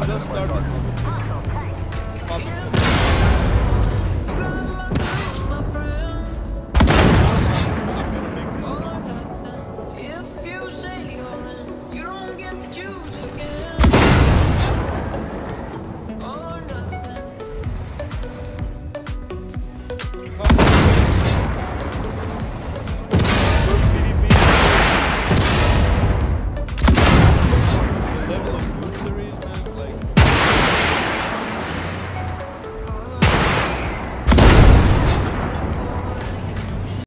we just started.